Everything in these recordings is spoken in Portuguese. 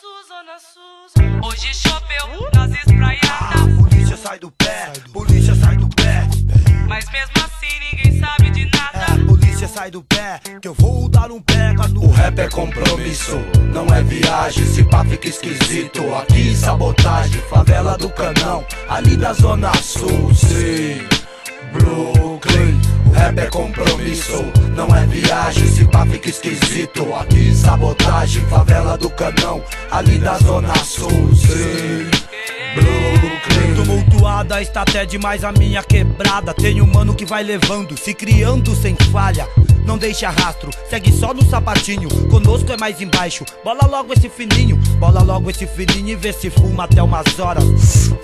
Sul, Zona Sul. Hoje choveu nas espraiadas. Polícia sai do pé, polícia sai do pé. Mas mesmo assim ninguém sabe de nada. É, polícia sai do pé, que eu vou dar um pega no. O rap é compromisso, não é viagem. Se pá fica esquisito. Aqui sabotagem, favela do canão, ali da Zona Sul. Sim, compromisso, não é viagem. Se pá fica esquisito. Aqui sabotagem, favela do canão, ali da Zona Sul. Sim, Brooklyn. Tumultuada está até demais a minha quebrada. Tem um mano que vai levando, se criando sem falha. Não deixa rastro, segue só no sapatinho. Conosco é mais embaixo. Bola logo esse fininho, bola logo esse fininho e vê se fuma até umas horas.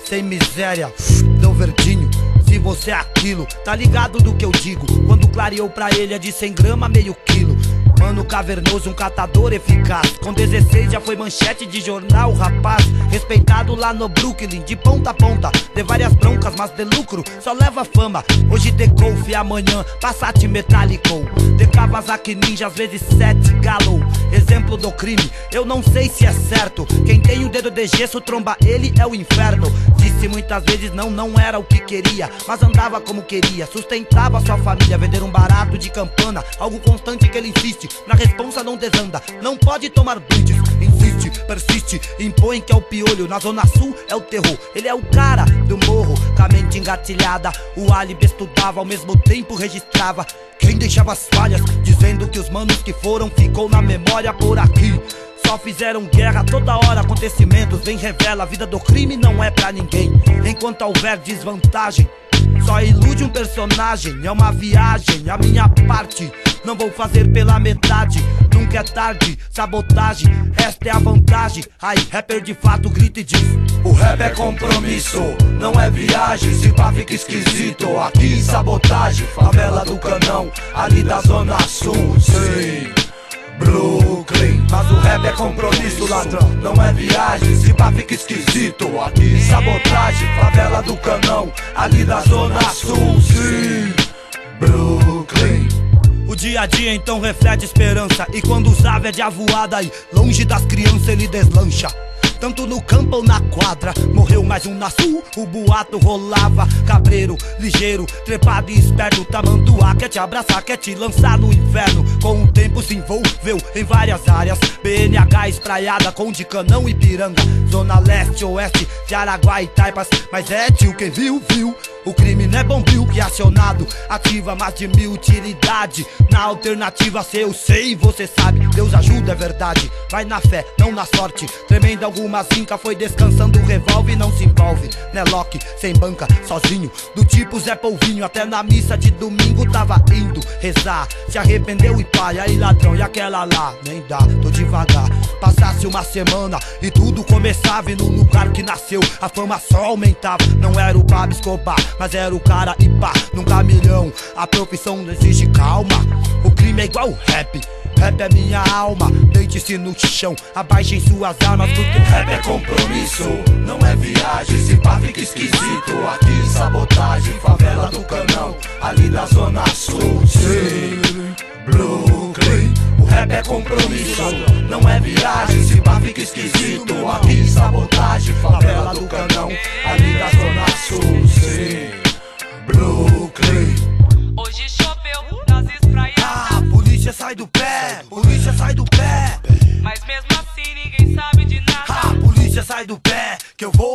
Sem miséria, deu verdinho. Você é aquilo, tá ligado do que eu digo? Quando clareou pra ele é de 100 grama, meio quilo. Mano cavernoso, um catador eficaz. Com 16 já foi manchete de jornal, rapaz. Respeitado lá no Brooklyn, de ponta a ponta. De várias broncas, mas de lucro, só leva fama. Hoje de Golf, amanhã Passat Metallico. De Kawasaki Ninja, às vezes sete Galo. Exemplo do crime, eu não sei se é certo. Quem tem o dedo de gesso, tromba ele é o inferno. Disse muitas vezes não, não era o que queria. Mas andava como queria, sustentava sua família. Vender um barato de campana, algo constante que ele insiste. Na responsa não desanda, não pode tomar brindes. Insiste, persiste, impõe que é o piolho. Na zona sul é o terror, ele é o cara do morro. Com a mente engatilhada, o álibi estudava, ao mesmo tempo registrava. Quem deixava as falhas, dizendo que os manos que foram ficou na memória por aqui. Só fizeram guerra toda hora, acontecimentos vem revela. A vida do crime não é pra ninguém. Enquanto houver desvantagem, só ilude um personagem. É uma viagem, a minha parte. Não vou fazer pela metade, nunca é tarde. Sabotagem, esta é a vantagem. Aí, rapper de fato grita e diz: O rap é compromisso, não é viagem. Se pá fica esquisito. Aqui sabotagem, favela do canão, ali da Zona Sul. Sim, Brooklyn. Mas o rap é compromisso, ladrão. Não é viagem, se pá fica esquisito. Aqui sabotagem, favela do canão, ali da Zona Sul. Sim, Brooklyn. Dia a dia então reflete esperança. E quando usava é de avoada aí, longe das crianças ele deslancha. Tanto no campo ou na quadra, morreu mais um na sul, o boato rolava. Cabreiro, ligeiro, trepado e esperto, tamanduá quer te abraçar, quer te lançar no inferno. Com o tempo se envolveu em várias áreas. BNH espraiada com de canão e piranga. Zona leste, oeste, de Araguá e Taipas. Mas é tio, quem viu, viu. O crime não é bombril que é acionado. Ativa mais de mil utilidade Na alternativa se eu sei você sabe. Deus ajuda é verdade. Vai na fé, não na sorte. Tremendo alguma zinca foi descansando o revólver Não se envolve, né Loki, sem banca, sozinho. Do tipo Zé Polvinho Até na missa de domingo tava indo rezar. Se arrependeu e pai, aí ladrão E aquela lá, nem dá, tô devagar. Passasse uma semana e tudo começava. E no lugar que nasceu a fama só aumentava. Não era o Pablo Escobar mas era o cara e pá, num caminhão. A profissão não exige calma. O crime é igual rap. Rap é minha alma, deite-se no chão, abaixem suas armas porque Rap é compromisso, não é viagem. Se pá fica esquisito. Aqui sabotagem, favela do canão, ali da Zona Sul. Sim, Brooklyn. O rap é compromisso, não é viagem. Se pá fica esquisito. Aqui sabotagem, favela sai do pé. Mas mesmo assim ninguém sabe de nada. Ah, polícia sai do pé, que eu vou